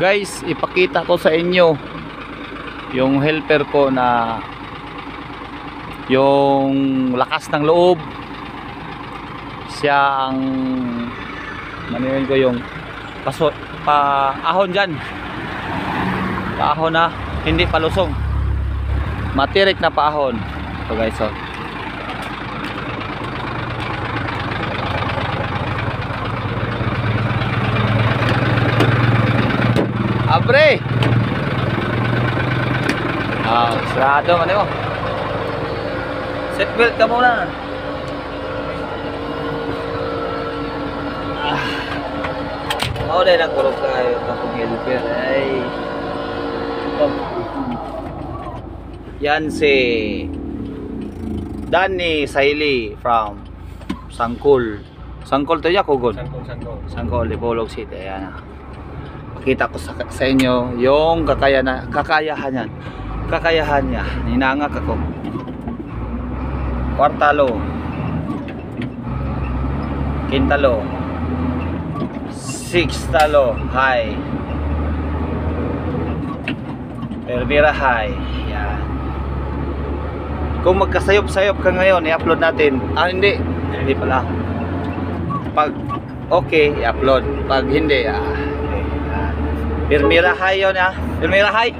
guys ipakita ko sa inyo yung helper ko na yung lakas ng loob. Siya ang manuin ko yung paso, pa ahon dyan. Paahon na hindi palusong. Matirik na paahon. Ito guys oh. Abre! Ah, sarado man mo. Seatbelt ka muna. Ah. Ako na nagkurog kayo kapag helper. Ay. Yan si Danny Saili from Sangkul. Sangkul to ya Kugon. Sangkol, sangkol. Sangkol, Lipolog City. Ayan na. Pakita ko sa, sa inyo yung kakaya kakayahan yan. Kakayahan niya. Ninangak ako. Kwartalo. Quintalo. Sixtalo. High. Elvira High. Yan. Kung magkasayop-sayop ka ngayon, i-upload natin. Ah, hindi. Hindi pala. Pag okay, i-upload. Pag hindi. Ah. Pirmira High yun, ah. Pirmira High.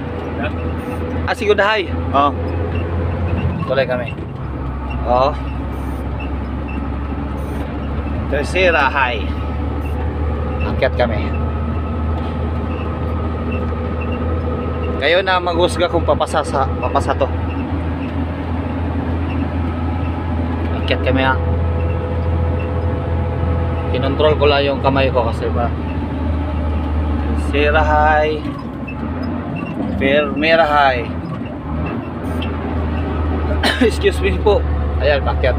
Ah, Segunda High. Oo. Tuloy kami. Oo. Tercera High. Akyat kami. Kayo na maghusga kung papasa sa papasa to. Akyat kami ha. Kinontrol ko lang yung kamay ko kasi ba Primera High. Excuse me po. Ayan, pakyat.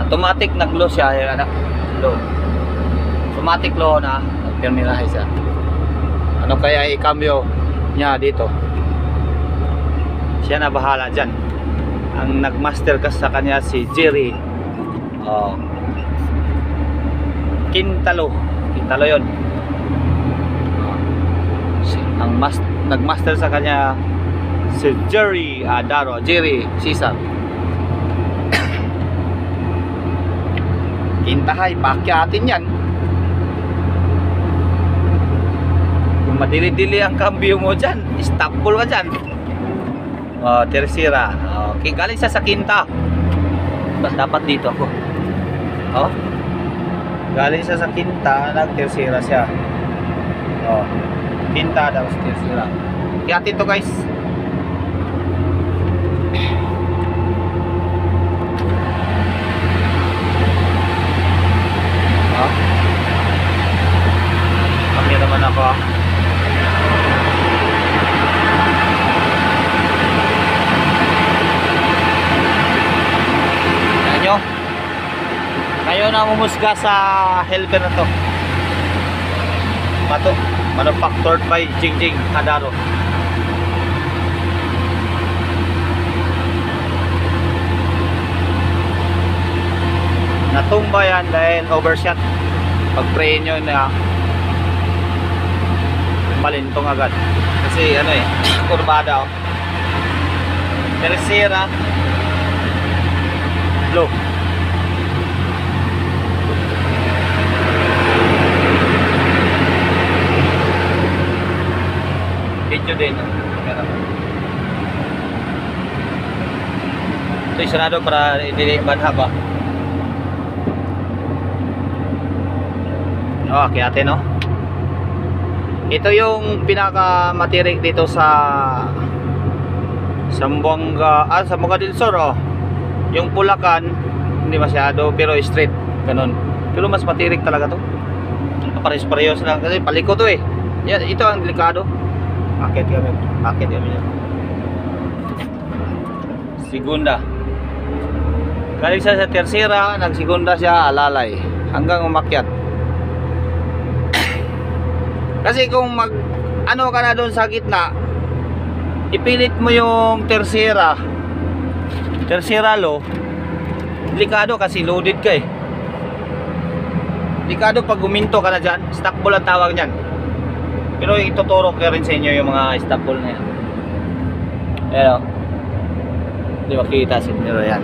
Automatic nag-low siya. Ayan, anak. Low. Automatic low na. Primera High siya. Ano kaya i-cambio niya dito? Siya na bahala dyan. Ang nagmaster ka sa kanya si Jerry. Oh. Quintalo. Quintalo yon. Ang mas nagmaster sa kanya si Jerry Adaro, Jerry Cesar. Kintahay, pakyatin yan. Kung madili-dili ang cambio mo dyan, stopple ka dyan. Oh, tercera. Okay, galing siya sa kinta. Dapat dito ako. Oh. Galing siya sa kinta, nag-tercera siya. Oh. Kinta daw tercera. Kaya to guys. Oh. Kami naman ako. ah. Ayan nyo. Kayo na mumusga sa helper na to. Mato, manufactured by Jingjing Hadaro. Natumba yan dahil overshot. Pag-pray nyo na palintong agad. Kasi ano eh, kurbada oh. Tercera. Low. Video din. Ito isarado para hindi banha ba? Oh, kaya no? Ito yung pinaka matirik dito sa Sambuanga, ah, Sambuanga del Sur oh. Yung Pulacan, hindi masyado pero straight, ganun. Pero mas matirik talaga to. Pares-parehas lang kasi paliko to eh. Yan, ito ang delikado. Akit kami, akit kami. yan. Segunda. Galing siya sa tercera, nagsigunda siya, alalay. Hanggang umakyat. Kasi kung mag ano ka na doon sa gitna, ipilit mo yung tercera. Tercera lo, delikado kasi loaded ka eh. Delikado pag guminto ka na dyan, stock ball ang tawag niyan. Pero ituturo ko rin sa inyo yung mga ball na yan. Ayan o. Hindi makita si Nero yan.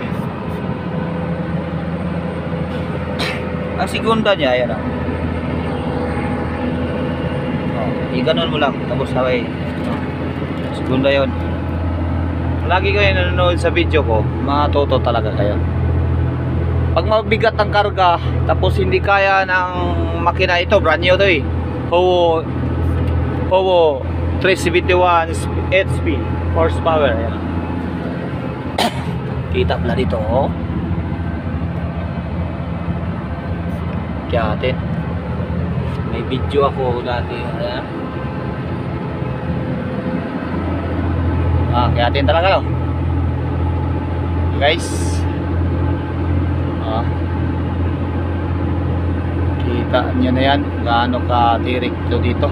Ang segunda niya, ayan o. Oh, i-ganon mo lang, tapos haway. Oh, segunda yon. Lagi kayo nanonood sa video ko, matuto talaga kayo. Pag mabigat ang karga, tapos hindi kaya ng makina ito, brand new to eh. Howo, Howo 371 HP horsepower. Ayan. Kita pala dito, oh. Kaya atin. May video ako dati. Ayan. Ah, kaya atin talaga, no? Guys. Ah. Kita nyo na yan. Gaano ka to dito.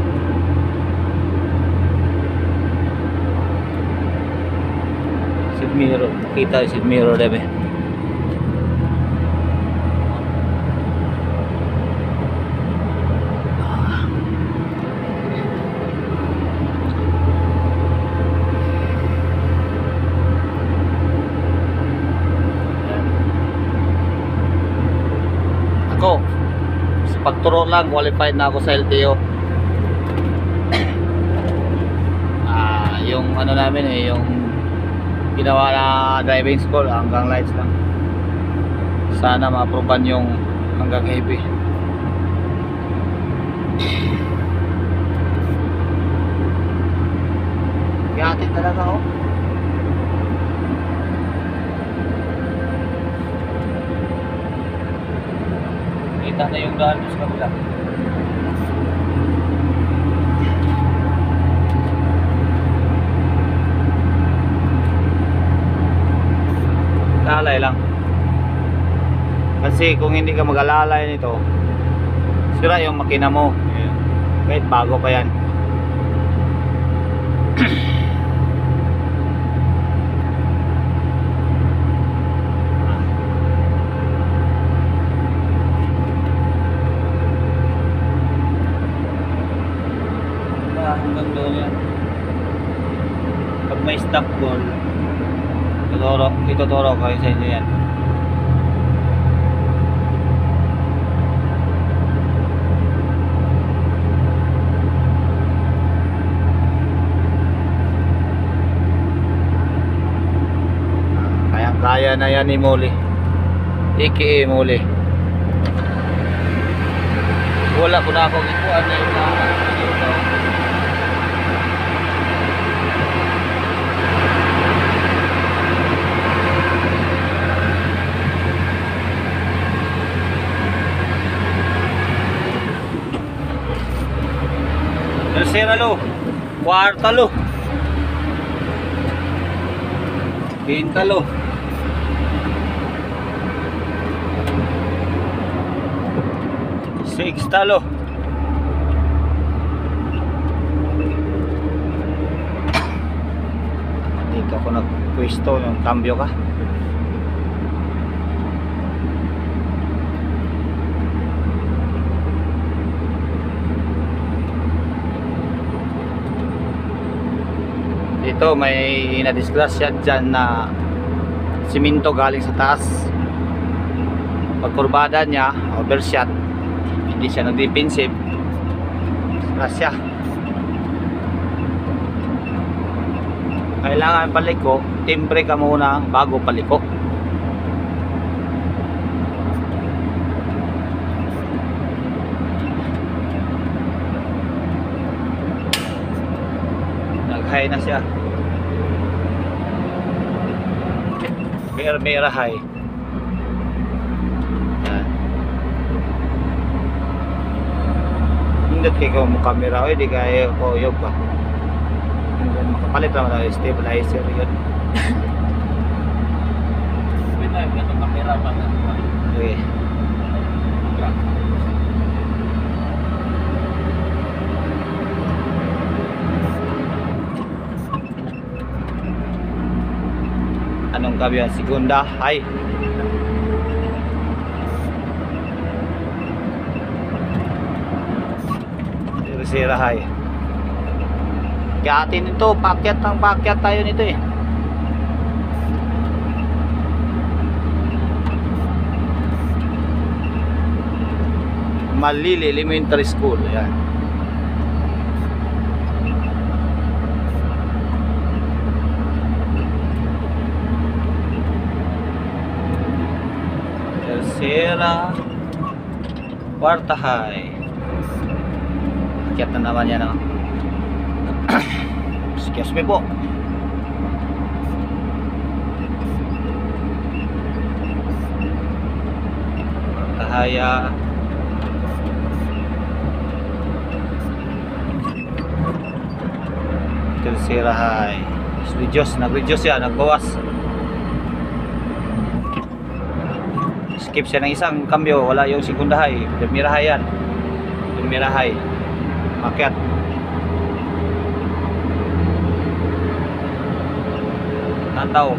Mirror. Kita yung side mirror, debe. Ako, sa pagturo lang, qualified na ako sa LTO. Ah, yung ano namin eh, yung ginawa na driving school hanggang lights lang. Sana ma-approvean yung hanggang heavy. Yati talaga oh. Kita na yung daan sa kabila. Lalay lang. Kasi kung hindi ka mag-alalay nito, sira yung makina mo. Kahit bago pa yan. Ah, hanggang doon yan. Pag may stop ball, ituturo, ko sa inyo yan. Kaya kaya na yan ni Muli. AKA Muli. Wala ko na akong ikuan na yung mga ito. Tercera lo. Cuarta lo. Quinta lo. Sexta lo. Dito ako nagpwesto yung cambio ka. Dito may na-disgrasya dyan na siminto galing sa taas. Pagkurbada niya, overshot, hindi siya nag-defensive. Disgrasya. Kailangan paliko, timbre ka muna bago paliko. Nag-high na siya. Mera mera high. Yan. Hindot kay ko mo camera oy di kaya ko yog ba. Makapalit lang na stabilizer yun. Pinay ka ng kamera nga. Okay. Tabia Segunda. Hai. Sira hai. Gatin itu paket ng paket tayo nito eh. Malili Elementary School. Ayan. Quarta High. Akyat na naman yan oh. Excuse me po. Quarta High ah. Tercera High. Reduce, nag-reduce yan, nagbawas. Skip siya ng isang kambyo, wala yung. Primera high yan. Primera high. Makyat. Nataw.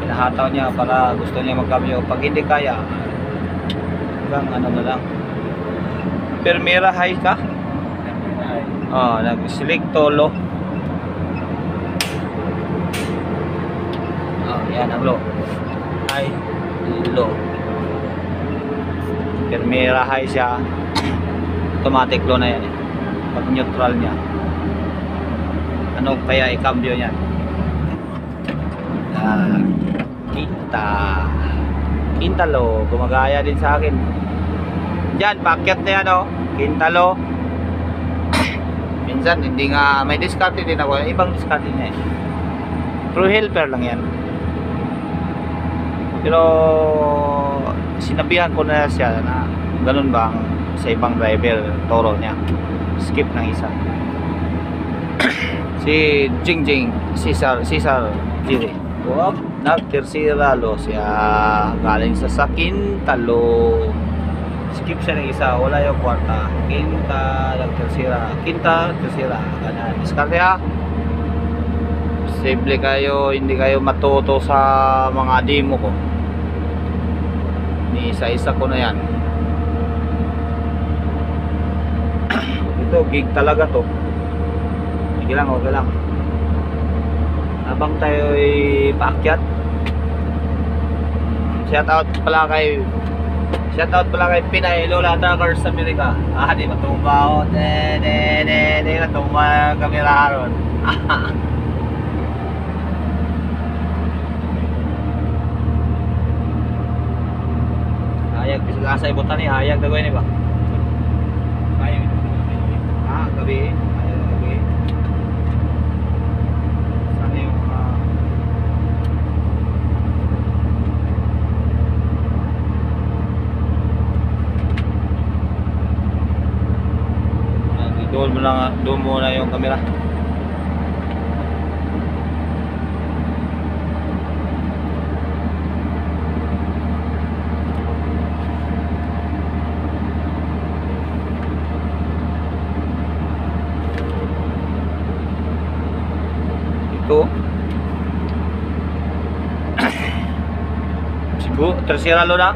Pinahataw niya para gusto niya magkambyo. Pag hindi kaya, hanggang ano na lang. Primera high ka? Oh, nag-select tolo. Oh, yan ang low. High, low. Primera high siya. Automatic low na yan eh. Pag neutral niya. Ano kaya i-cambio niya? Ah, quinta. Quinta low. Gumagaya din sa akin. Diyan, packet na yan oh. Quinta low. Minsan hindi nga may discard din ako. Ibang discard niya eh. True helper lang yan. Pero sinabihan ko na siya na ganun ba ang sa ibang driver toro niya. Skip ng isa. si Jing Jing, Cesar, Cesar Jiri. Wap, nagtersira lo siya galing sa sakin talo skip siya ng isa, wala yung kwarta. Quinta, yung tersira. Quinta, tersira. Ganyan. Diskarte ha. Posible kayo, hindi kayo matuto sa mga demo ko. Isa-isa ko na yan. Ito, gig talaga to. Sige lang, okay lang. Habang tayo ay paakyat. Shout out pala kay Shoutout pala kay Pinay Lola Truckers sa Amerika. Ah, di matumba ako. De, de, de, de, natumba ang kamera ron. Hayag, bisa sa ibutan ni Hayag na gawin ba? kaya ito. Ah, gabi. Hayag gabi. Sana yung ah, Ah, doon mo lang doon muna yung camera tercera lo na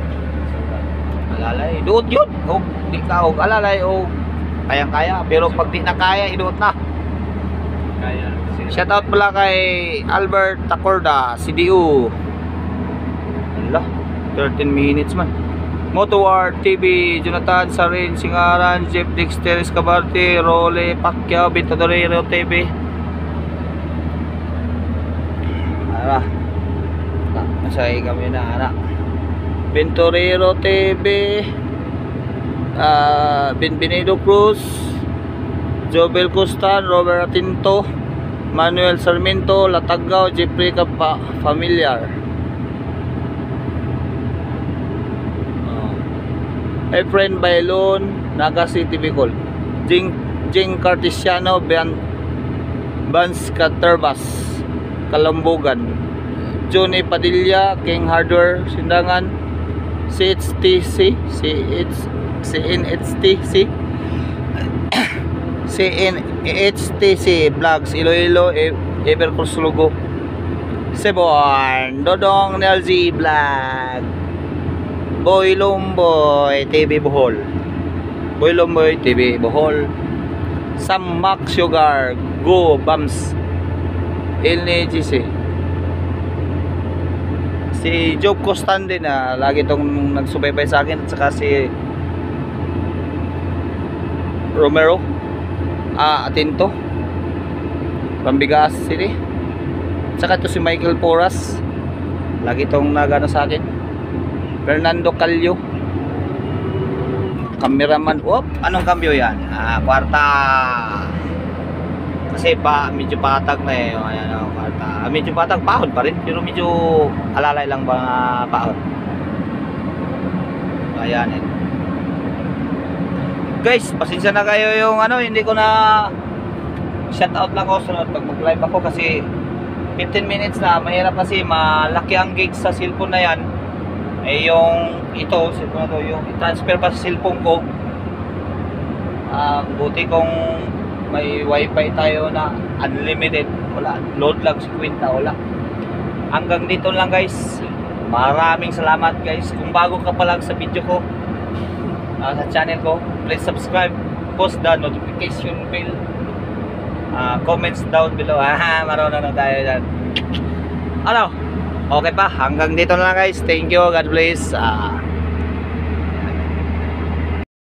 alalay duot yun o di ka og alalay o kayang kaya pero pag di na kaya iduot na Kaya. Shoutout pala kay Albert Tacorda, CDU. Ala, 13 minutes man. Motowar TV, Jonathan Sarin, Singaran, Jeff Dexter Escabarte, Role, Pacquiao, Ventadorero TV. Ara. Masay kami na ara. Venturero TV. Ah, Benvenido Cruz. Jobel Costan, Robert Atinto, Manuel Sarmiento, Latagaw, Jeffrey Kapa, Familiar. Efren Bailon, Naga City Bicol. Jing Jing Cartesiano, Ban Vans Caterbas, Kalambogan. Johnny Padilla, King Hardware, Sindangan. CHTC, CH, CNHTC, CNHTC Vlogs Iloilo E- Evercross Lugo. Sebon Dodong NLZ Vlog Boy Lumboy TV Bohol. Boy Lumboy TV Bohol. Sam Mac Sugar Go Bams LNGC si Job Costande na lagi tong nagsubaybay sa akin at saka si Romero. Ah Atinto. Pambigas City. Saka to si Michael Porras. Lagi tong nagano sa akin. Fernando Calyo. Cameraman. Op anong cambio yan? Ah kwarta kasi pa medyo patag na eh. Ayan oh, Ah, medyo patag pahon pa rin. Pero medyo alalay lang ba pahon? Ayan eh. guys pasensya na kayo yung ano hindi ko na shout out lang ako sunod pag mag live ako kasi 15 minutes na mahirap kasi malaki ang gauge sa cellphone na yan. Eh yung ito cellphone na to yung transfer pa sa cellphone ko. Ah buti kung may wifi tayo na unlimited. Wala load lang si kwenta wala. Hanggang dito lang guys. Maraming salamat guys. Kung bago ka pa lang sa video ko ah, sa channel ko please subscribe post the notification bell. Ah, comments down below. Ah marunong na tayo dyan. Ano? Okay pa. Hanggang dito na lang guys. Thank you. God bless. Ah,